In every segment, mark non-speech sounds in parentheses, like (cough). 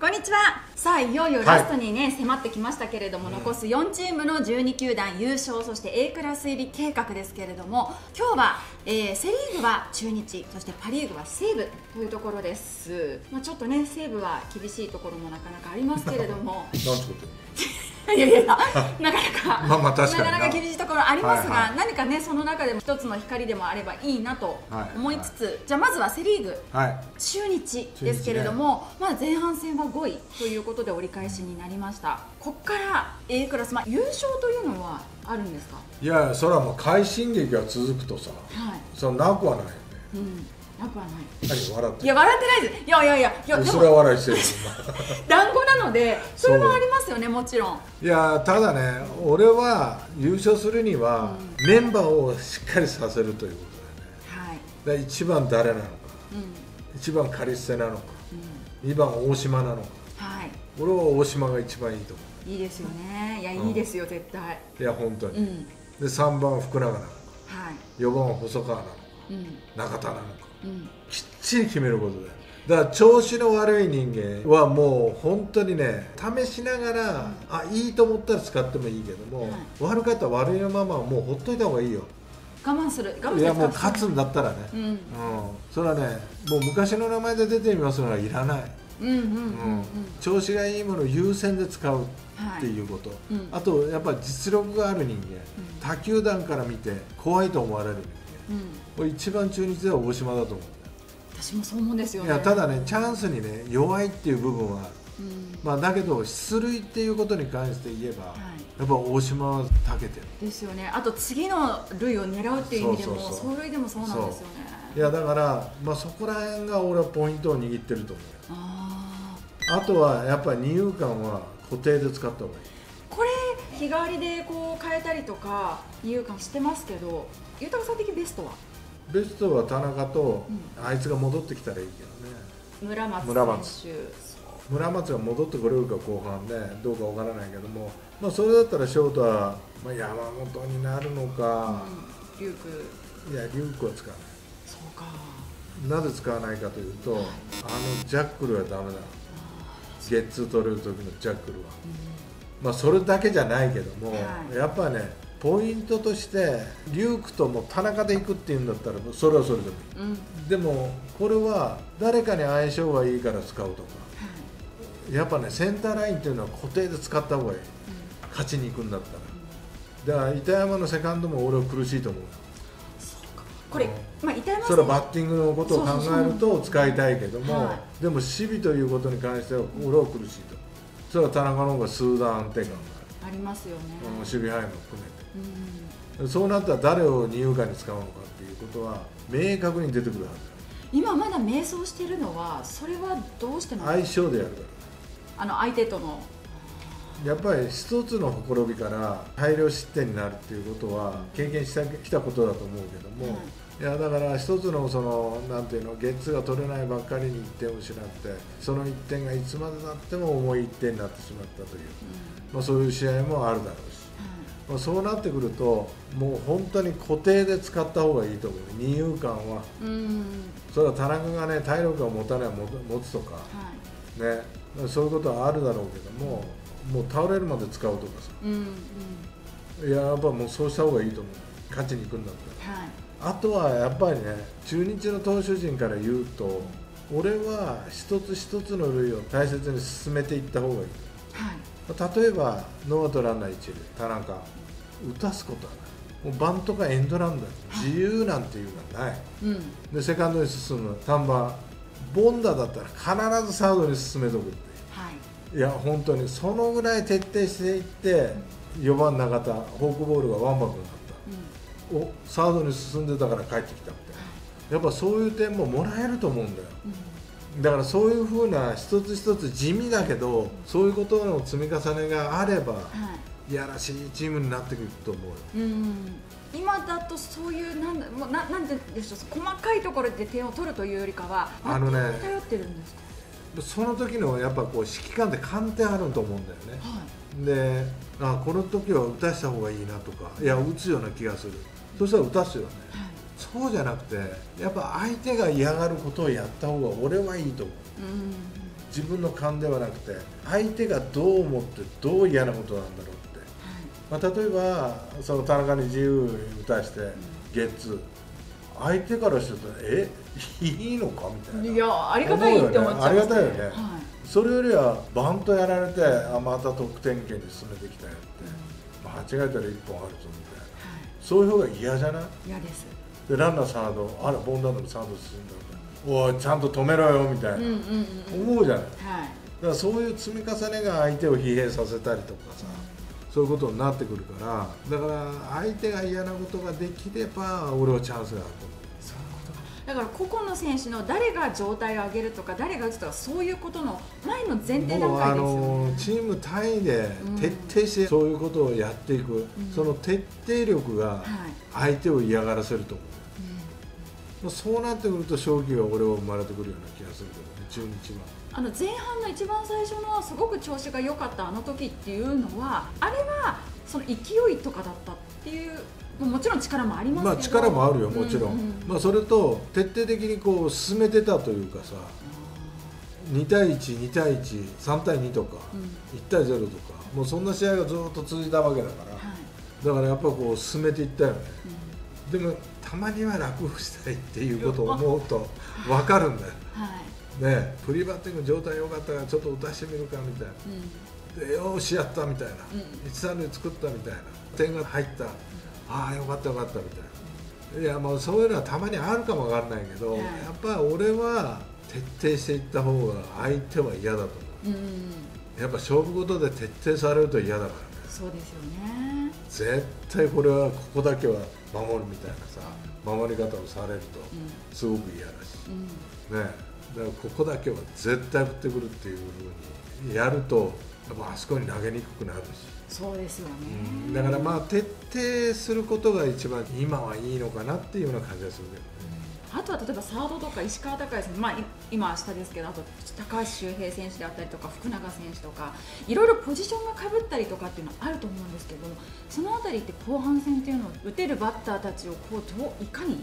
こんにちは。さあいよいよラストにね、迫ってきましたけれども、残す4チームの12球団優勝そして A クラス入り計画ですけれども今日は、えーセ・リーグは中日そしてパ・リーグは西武というところです、まあ、ちょっとね西武は厳しいところもなかなかありますけれども (laughs) いやいやいやなかなかまあまあ確かにな。なかなか厳しいところありますが、はいは何かねその中でも一つの光でもあればいいなとはい思いつつ、じゃあまずはセ・リーグはい。中日ですけれども、まあ、前半戦は5位ということで折り返しになりました。ここから A クラス、まあ、優勝というのはあるんですか？いやそれはもう快進撃が続くとさはい、そのなくはないよね。うん、なくはない何笑っていや笑ってないです。いやいやいやいやでそれはも笑いしてる。団子なのでそれはありますよねもちろん。いやただね俺は優勝するには、メンバーをしっかりさせるということはい、だよねで1番誰なのか。うん。1番カリステなのか。うん、2番大島なのか。はい。俺は大島が一番いいと思いいですよね。いやうん。いいですよ絶対。ういや本当に、うん。で3番福永なのか。はい。4番細川なのか。うん中田なのか。うん。きっちり決めることだよ。だから調子の悪い人間はもう本当にね試しながら、あいいと思ったら使ってもいいけども、はい。悪かったら悪いままもうほっといた方がいいよ。我慢する。我慢する。いやもう勝つんだったらね、うん。うん。それはねもう昔の名前で出てみますのはいらない、うんうんうんうん。うん。調子がいいものを優先で使うっていうこと、うん。あとやっぱり実力がある人間、他球団から見て怖いと思われる人間。うんこれ一番中日では大島だと思う。私もそう思うんですよね。いやただねチャンスにね弱いっていう部分はある。うん。まあ、だけど出塁っていうことに関して言えば、はい。やっぱ大島は長けてる。ですよね。あと次の塁を狙うっていう意味でも走塁でもそうなんですよね。いやだから、まあ、そこら辺が俺はポイントを握ってると思あうあとはやっぱり二遊間は固定で使った方がいい。ーこれ日替わりでこう変えたりとか二遊間してますけど豊さん的ベストは？ベストは田中と、うあいつが戻ってきたらいいけどね。村松村松。村松が戻ってこれるか後半ねどうかわからないけども、まあ、それだったらショートは、まあ、山本になるのか、うん、リュウクいや龍空は使わそうか。ないなぜ使わないかというと、あのジャックルはダメだ。ゲッツー取れる時のジャックルは、まあ、それだけじゃないけども、はい。やっぱねポイントとしてリュークとも田中で行くっていうんだったらそれはそれでもいうん。でもこれは誰かに相性がいいから使うとか。やっぱねセンターラインっていうのは固定で使った方がいい。勝ちに行くんだったら。だから板山のセカンドも俺は苦しいと思う。これ、まあ、板山それはバッティングのことを考えると使いたいけども、はでも守備ということに関しては俺は苦しいと。それは田中の方が数段安定感が。ありますよね。守備範囲も含うん。めてそうなったら誰を二遊間に使うのかっていうことは明確に出てくるは今まだ迷走してるのはそれはどうしてもず相性でやるかあの相手との。らやっぱり一つのほころびから大量失点になるっていうことは経験してきたことだと思うけども、はいいやだから一つのそのなんていうのゲッツーが取れないばっかりに1点を失ってその1点がいつまでたっても重い1点になってしまったという、まあ、そういう試合もあるだろうし、まあ、そうなってくるともう本当に固定で使った方がいいと思う。二遊間は。うん。うんそれは田中がね体力が持たない持持つとか。はい。ね。まあそういうことはあるだろうけどももう倒れるまで使うとかさ。うんうん。いややっぱもうそうした方がいいと思う。勝ちに行くんだったら。はい。あとはやっぱりね中日の投手陣から言うと俺は一つ一つの塁を大切に進めていった方がいい。はい例えばノーアウトランナー一塁田中打たすことはない。もうバントかエンドランだ。よ自由なんていうのはない。うん。でセカンドに進む丹波ボンダだったら必ずサードに進めとくって。はい。いや本当にそのぐらい徹底していって4番永田フォークボールがワンバウンドになった。うん。おサードに進んでたから帰ってきたみたい。なやっぱそういう点ももらえると思うんだよだからそういうふうな一つ一つ地味だけどそういうことの積み重ねがあればはい。いやらしいチームになってくると思うよ。うん。今だとそういうなんだもうななんででしょう細かいところで点を取るというよりかはあのね頼ってるんですか？その時のやっぱこう指揮官って鑑定あると思うんだよね。はい。であこの時は打たした方がいいなとかいや打つような気がする。そしたら打たすよね。はいそうじゃなくてやっぱ相手が嫌がることをやった方が俺はいいと思う。うん自分の勘ではなくて相手がどう思ってどう嫌なことなんだろうって、まあ、例えばその田中に自由打たしてゲッツー。相手からするとえ？(laughs) いいのかみたいな。いやありがたいって思っちゃいます、ありがたいよね。はい。それよりはバントやられてあまた得点圏に進めてきたよって、間違えたら1本あるぞみたいな。はい。そういう方が嫌じゃない？嫌ですでランナーサードあらボンダードもサード進んだみたいなおいちゃんと止めろよみたいな、うんうんうんうん。思うじゃない。だはい。からそういう積み重ねが相手を疲弊させたりとかさそういうことになってくるからだから相手が嫌なことができれば俺はチャンスがあると思う。そういうこと。かだから個々の選手の誰が状態を上げるとか誰が打つとかそういうことの前の前提段階ですよのねチーム単位でうん。徹底してそういうことをやっていく、その徹底力がはい。相手を嫌がらせると思う、まあそうなってくると勝機が俺は生まれてくるような気がするけどね中日は。あの前半の一番最初のすごく調子が良かったあの時っていうのはあれはその勢いとかだったっていうもちろん力もありますけど。まあ力もあるよもちろん、ううまあ、それと徹底的にこう進めてたというかさ2対12対13対2とか、うん。1対0とかもうそんな試合がずっと続いたわけだから、はい。だからやっぱこう進めていったよね、でもたまには楽をしたいっていうことを思うと分かるんだよ。はい。ねフリーバッティング状態良かったからちょっと打たしてみるかみたいな。うん。でよーしやったみたいな、うん。一三塁作ったみたいな。点が入った、ああよかったよかったみたいな。いやまあそういうのはたまにあるかもわかんないけど、はい。やっぱり俺は徹底していった方が相手は嫌だと思う。ん。うやっぱ勝負事で徹底されると嫌だからねそうですよね。絶対これはここだけは守るみたいなさ守り方をされるとうん。すごく嫌だし、うん。ね。だからここだけは絶対振ってくるっていうふうにやるとやっぱあそこに投げにくくなるし。そうですよね、だからまあ徹底することが一番今はいいのかなっていうような感じがするけど。ね。あとは例えばサードとか石川昂弥選手、まあ、い今は下ですけどあと高橋周平選手であったりとか福永選手とかいろいろポジションがかぶったりとかっていうのはあると思うんですけどそのあたりって後半戦っていうのを打てるバッターたちをこうどういかに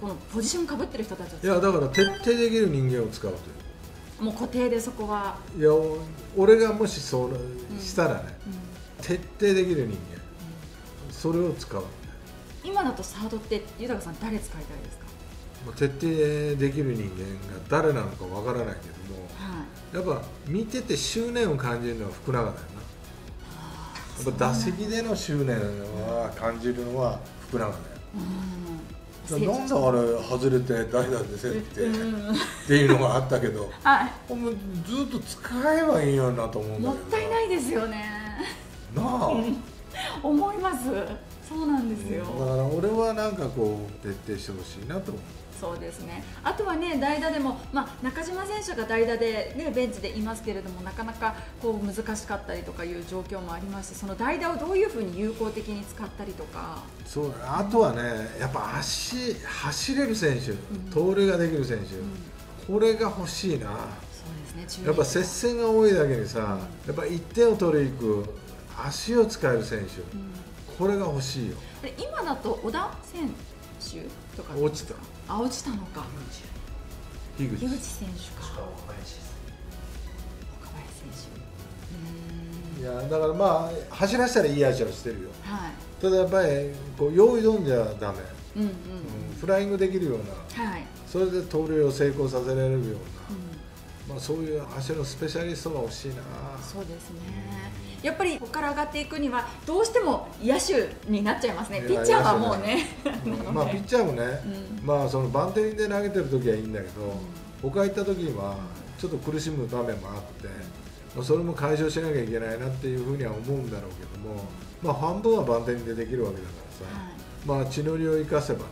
このポジションかぶってる人たちをいやだから徹底できる人間を使うともう固定でそこは、いう。いやお俺がもしそうしたらね、うん。徹底できる人間。それを使う。も今だとサードって豊さん誰使いたいですか、う徹底できる人間が誰なのかわからないけどもはい。やっぱ見てて執念を感じるのは福永だよな。やっぱ打席での執念は感じるのは福永だよ。うんなんであれ外れて代打でせって、うんっていうのがあったけど。(laughs) はい。もうずっと使えばいいよなと思うんだもけどったいないですよね。なあ、思います。そうなんですよ、だから俺はなんかこう徹底してほしいなと思うそうですね。あとはね代打でも、まあ、中島選手が代打で、ね、ベンチでいますけれどもなかなかこう難しかったりとかいう状況もありますしその代打をどういうふうに有効的に使ったりとか。そうあとはねやっぱ足走れる選手、盗塁ができる選手、これが欲しいな。そうですねやっぱ接戦が多いだけにさ、やっぱ1点を取りに行く足を使える選手、これが欲しいよ。で今だと小田選手とか。落ちた。あ落ちたのか。樋口。樋口選手か。岡林選手。いやだからまあ走らせたらいい足をしてるよ。はい。ただやっぱりこう用意どんじゃダメ、うんうん。うんフライングできるようなはい、それで盗塁を成功させられるような、うん。まあ、そういう足のスペシャリストが欲しいな。そうですね。やっぱりここから上がっていくにはどうしても野手になっちゃいますね。ピッチャーはもうね。うん (laughs) まあピッチャーもね、うまあそのバンテリンで投げてる時はいいんだけど、他行った時にはちょっと苦しむ場面もあって、まあ、それも解消しなきゃいけないなっていうふうには思うんだろうけども、まあ半分はバンテリンでできるわけだからさ、はい。まあ血のりを生かせばね、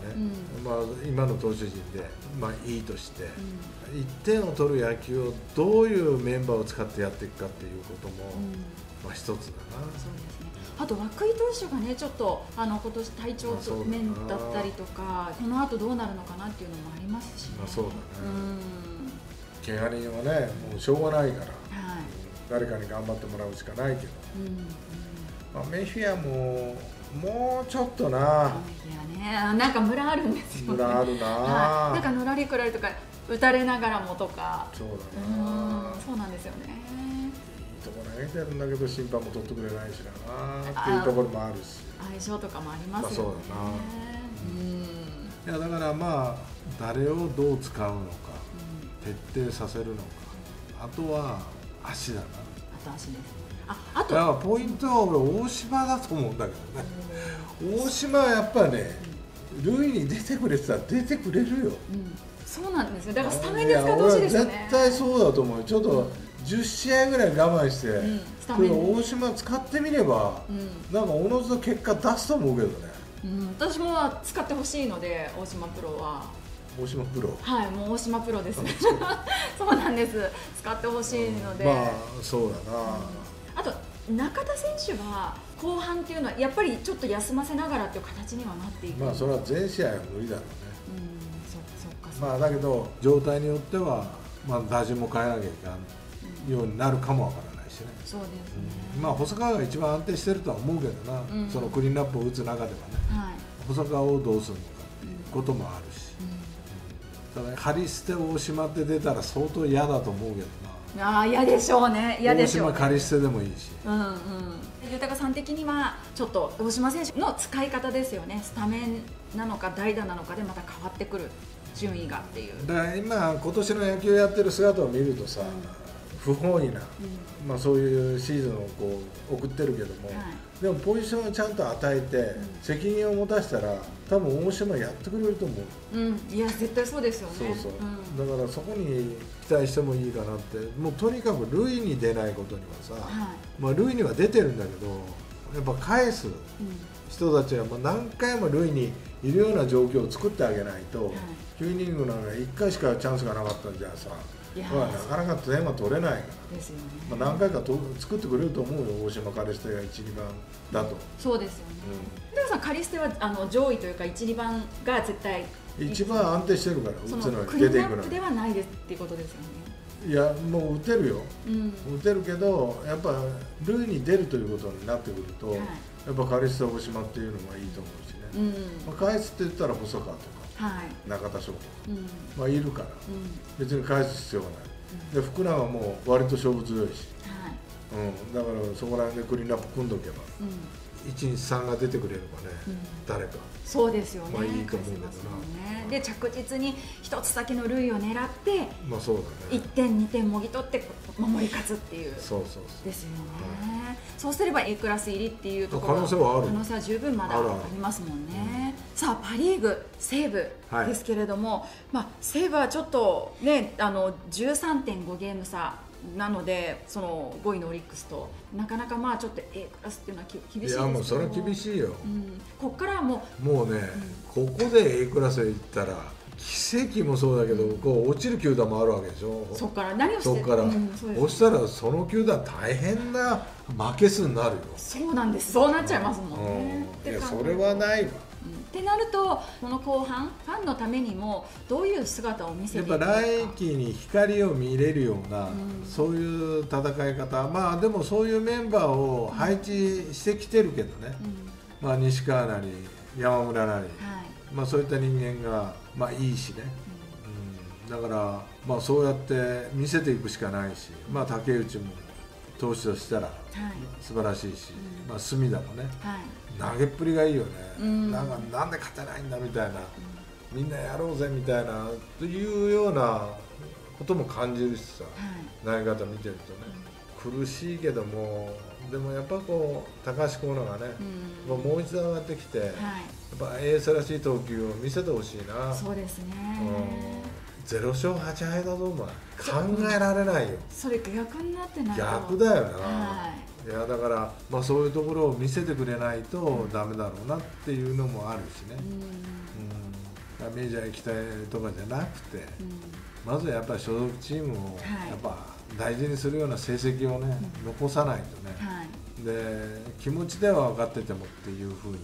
うまあ今の投手陣でまあいいとして、1点を取る野球をどういうメンバーを使ってやっていくかっていうことも、うんまあ一つだな。そうですね。あと涌井投手がねちょっとあの今年体調面だったりとかこの後どうなるのかなっていうのもありますしね。まあそうだね。うん。怪我人はねもうしょうがないから、はい。誰かに頑張ってもらうしかないけど、うんうん。まあ、メフィアももうちょっとな。いやね。なんかムラあるんですよね。村あるな、はい、なんかのらりくらりとか打たれながらもとか。そううだな、ん。そうなんですよねとこ投げてるんだけど審判も取ってくれないしなっていうところもあるし。相性とかもありますよね、まあそううん。いやだからまあ誰をどう使うのか徹底させるのか。あとは足だな。あと足です。ああと。だからポイントは俺大島だと思うんだけどね。大島はやっぱね塁に出てくれてたら出てくれるよ。うん。そうなんですよ。だからスタメンで使ってほしいですよね。絶対そうだと思うよ。ちょっと10試合ぐらい我慢して、んスタメンでそれ大島使ってみれば、うん。なんかおのずと結果出すと思うけどね。うん、私も使ってほしいので大島プロは。大島プロ？はいもう大島プロです。ねそう。(laughs) なんです。使ってほしいので、まあそうだな、あと中田選手は後半っていうのはやっぱりちょっと休ませながらっていう形にはなっていく。まあそれは全試合は無理だろうね。うんそっかそっかそっか、まあだけど状態によっては、まあ、打順も変えなきゃいけないようになるかもわからないしね、そうですね、まあ細川が一番安定してるとは思うけどな、うん。そのクリーンナップを打つ中ではね。はい、細川をどうするのかっていうこともあるし、ただ仮捨て大島って出たら相当嫌だと思うけどな。ああ嫌でしょうね。嫌で大島しょうね。仮捨てでもいいし。うんうん。豊さん的にはちょっと大島選手の使い方ですよね。スタメンなのか代打なのかでまた変わってくる。順位がっていう。だから今今年の野球やってる姿を見るとさ、不本意な、まあ、そういうシーズンをこう送ってるけども、はい。でもポジションをちゃんと与えて、責任を持たせたら多分大島やってくれると思う、うん。いや絶対そうですよね。そうそう、ん。だからそこに期待してもいいかなって。もうとにかく塁に出ないことにはさ、はい。まあ、塁には出てるんだけどやっぱ返すうん。人たちはもう何回も塁にいるような状況を作ってあげないと、はい。9イニングなんか1回しかチャンスがなかったんじゃさなかなか点は取れない。から。ですよね、まあ、何回かと作ってくれると思うよ大島カレステが1、2番だと、そうですよね。豊さんカリステはあの上位というか12番が絶対一番安定してるからそ打つのに出ていくのではないですっていうことですよね。にいやもう打てるよ。うん。打てるけどやっぱ塁に出るということになってくると、はい。やっぱカレステ大島っていうのがいいと思うしね、うん。まあ、返すって言ったら細川とか。はい中田翔とか、うん。まあ、いるから。うん。別に返す必要がない、で福永も割と勝負強いし、はい。うん、だからそこら辺でクリーンナップ組んどけば。うん123が出てくれればね、うん。誰か。そうですよね、まあいいと思うけどな。返せますもんね。で着実に一つ先の塁を狙ってまあそうだ1ね点2点もぎ取って守り勝つっていう。そうそうそう。ですよね、そうすれば A クラス入りっていうところ。可能性はある。可能性は十分まだありますもんね。さあパ・リーグ西武はいですけれども、まあ、西武はちょっとねあの13.5ゲーム差なのでその5位のオリックスとなかなかまあちょっと A クラスっていうのはき厳しいいですけど。やもうそれは厳しいよ、うん、ここからはももうね、ここで A クラスへ行ったら奇跡もそうだけど、こう落ちる球団もあるわけでしょ。うそこから何をしてそこから、うんそうです。そしたらその球団大変な負け数になるよ、そうなんです。そうなっちゃいますもんね、うん、いやそれはないわ。うんってなるとこの後半ファンのためにもどういう姿を見せていくのか。やっぱ来季に光を見れるような、うん。そういう戦い方。まあでもそういうメンバーを配置してきてるけどね、うん。まあ、西川なり山村なり、はい。まあ、そういった人間が、まあ、いいしね、うん、だから、まあ、そうやって見せていくしかないし、まあ、竹内も投手としたらはい。素晴らしいし、うん。まあ、隅田もねはい。投げっぷりがいいよね、うん。なんかなんで勝てないんだみたいな、みんなやろうぜみたいなというようなことも感じるしさはい。投げ方見てるとね、苦しいけどもでもやっぱこう高橋光成がね、うん。もう一度上がってきて、やっはいぱエースらしい投球を見せてほしいな。そうですねうんゼロ勝8敗だぞお前。考えられないよ。それ逆になってないと。逆だよな、はい。い、やだから、まあ、そういうところを見せてくれないとダメだろうなっていうのもあるしね、うん。うん、メジャー行きたいとかじゃなくてうん。まずはやっぱり所属チームをはい。やっぱ大事にするような成績をね、残さないとね、はい。で気持ちでは分かっててもっていうふうに。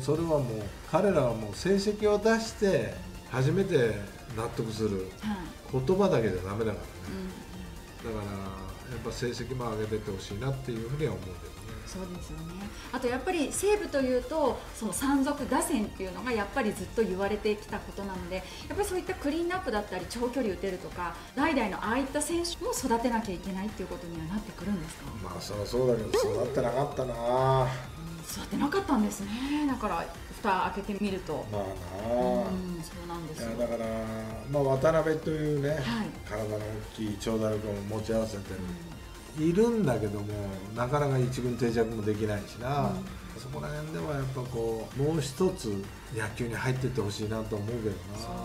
それはもう彼らはもう成績を出して初めて納得するはい。言葉だけじゃダメだからね。うんだからやっぱ成績も上げてってほしいなっていうふうには思うけどね。そうですよね。あとやっぱり西武というとその山賊打線っていうのがやっぱりずっと言われてきたことなのでやっぱりそういったクリーンアップだったり長距離打てるとか代々のああいった選手も育てなきゃいけないっていうことにはなってくるんですか？まあそりゃそうだけど育ってなかったな育てなかったんですね。だから蓋開けてみると。まあなうんそうなんですよ。だから、まあ、渡辺というね、はい。体の大きい長打力を持ち合わせてる、いるんだけどもなかなか一軍定着もできないしな、うん。そこら辺ではやっぱこうもう一つ野球に入っていってほしいなと思うけど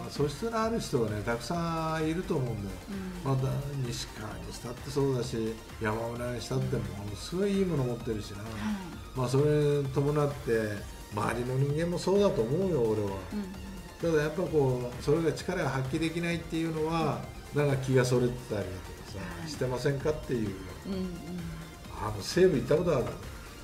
な。素質のある人はねたくさんいると思うんだよ、うん。また西川にしたってそうだし山村にしたってものすごいいいもの持ってるしな、はいまあそれに伴って周りの人間もそうだと思うよ俺は。うん。ただやっぱこうそれが力が発揮できないっていうのはなんか気がそれてたりだとかはい。さしてませんかっていう。うんうん。あの西武行ったことある？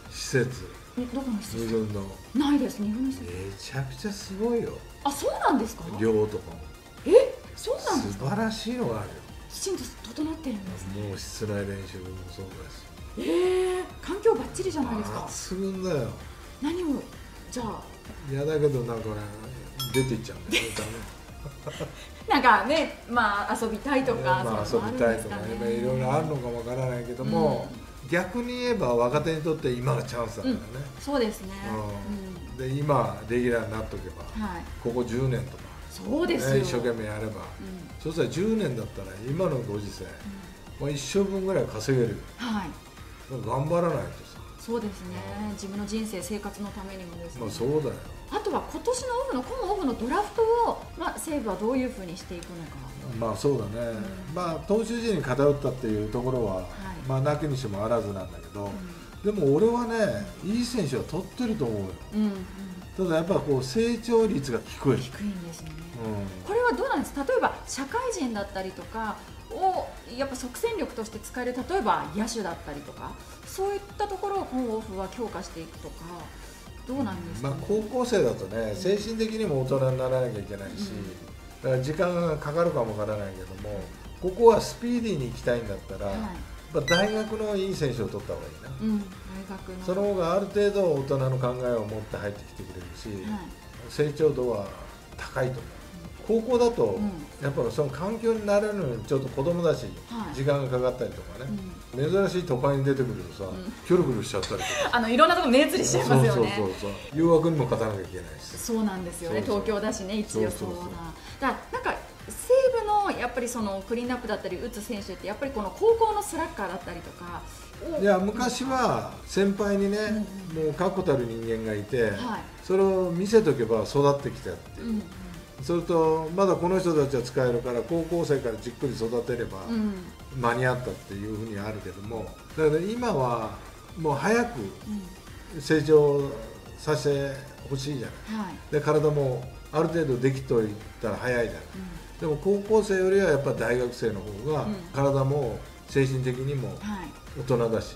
施設。えどこの施設？二軍の。ないです。日本の施設。めちゃくちゃすごいよ。あそうなんですか？寮とかも。えそうなんですか？素晴らしいのがあるよ。きちんと整ってるんですね。もう室内練習もそうだしええ環境バッチリじゃないですか。抜群だよ。何をじゃあ。いやだけどなんかね出ていっちゃうんだよ (laughs) ね。なんかねまあ遊びたいとか、まあ遊びたいとかね。いろいろあるのかわからないけども、逆に言えば若手にとって今がチャンスだからね、そうですね、うん。で今レギュラーになっとけばうん、はい。ここ10年とか、そうですよ、ね、一生懸命やれば、うん。そしたら10年だったら今のご時世、まあ、一生分ぐらい稼げるよ。はい頑張らないとさ。そうですね。自分の人生生活のためにもですね、まあそうだよ。あとは今年のオフの今オフのドラフトを、まあ、西武はどういうふうにしていくのか。まあそうだね、まあ投手陣に偏ったっていうところは、い。まあなきにしもあらずなんだけど、でも俺はねいい選手は取ってると思うよ。うん、うん、ただやっぱこう成長率が低い、低いんですよねうこれはどうなんです例えば社会人だったりとかをやっぱ即戦力として使える例えば野手だったりとかそういったところを今オフは強化していくとかどうなんですんまか、ねあ高校生だとね精神的にも大人にならなきゃいけないし、だから時間がかかるかもわからないけどもここはスピーディーに行きたいんだったら、はい。まあ、大学のいい選手を取った方がいいな、うん、大学の。その方がある程度大人の考えを持って入ってきてくれるし、はい。成長度は高いと思う高校だと、ん。やっぱその環境に慣れるのにちょっと子供だし、はい。時間がかかったりとかね、珍しい都会に出てくるとさ、キョロキョロしちゃったりとか。(laughs) あのいろんなところ目移りしちゃいますよね。そうそうそう誘惑にも勝たなきゃいけないしそうなんですよね。東京だしね一応そうそうそう。そうだ。なんか西武のやっぱりそのクリーンアップだったり打つ選手ってやっぱりこの高校のスラッガーだったりとかをいや昔は先輩にね、もう確固たる人間がいて、はい。それを見せとけば育ってきたっていう、うんそれとまだこの人たちは使えるから高校生からじっくり育てればうん。間に合ったっていうふうにあるけどもだから今はもう早く成長させてほしいじゃない。はい。で体もある程度できといたら早いじゃない、でも高校生よりはやっぱ大学生の方がうん体も精神的にもはい大人だし、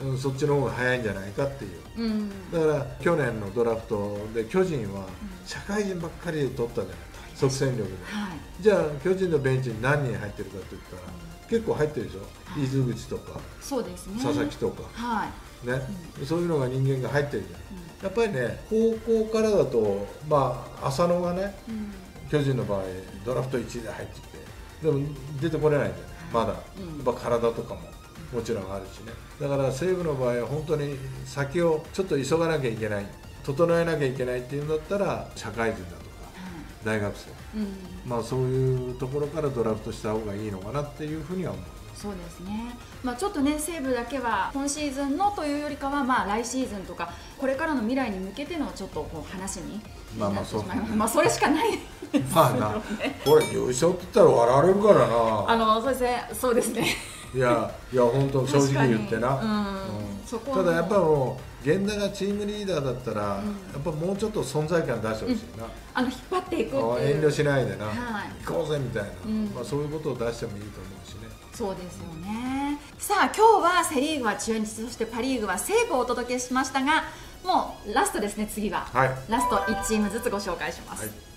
うん。うんそっちの方が早いんじゃないかっていう。うん。だから去年のドラフトで巨人は社会人ばっかりで取ったじゃない。即戦力で。はい。じゃあ巨人のベンチに何人入ってるかって言ったら結構入ってるでしょ。はい。伊豆口とかそうですね。佐々木とか。はい。ね、そういうのが人間が入ってるじゃん。やっぱりね高校からだとまあ浅野がねうん。巨人の場合ドラフト1位で入ってきてでも出てこれないんだよねまだ、うん。やっぱ体とかももちろんあるしね。だから西武の場合は本当に先をちょっと急がなきゃいけない整えなきゃいけないっていうんだったら社会人だとかはい大学生。うん。まあそういうところからドラフトした方がいいのかなっていうふうには思う。そうですね、まあ、ちょっとね西武だけは今シーズンのというよりかはまあ来シーズンとかこれからの未来に向けてのちょっとこう話にまあまあそうまあそれしかない。まあな。これ優勝って言ったら笑われるからな。あのそうですねそうですねいやいや本当正直言ってな、うん。ただやっぱもう源田がチームリーダーだったら、ん。やっぱもうちょっと存在感出してほしいな、あの引っ張っていくって遠慮しないでな、はい。行こうぜみたいな、うん。まあ、そういうことを出してもいいと思うしね。そうですよね。さあ今日はセ・リーグは中日そしてパ・リーグは西武をお届けしましたがもうラストですね次は、はい。ラスト1チームずつご紹介します、はい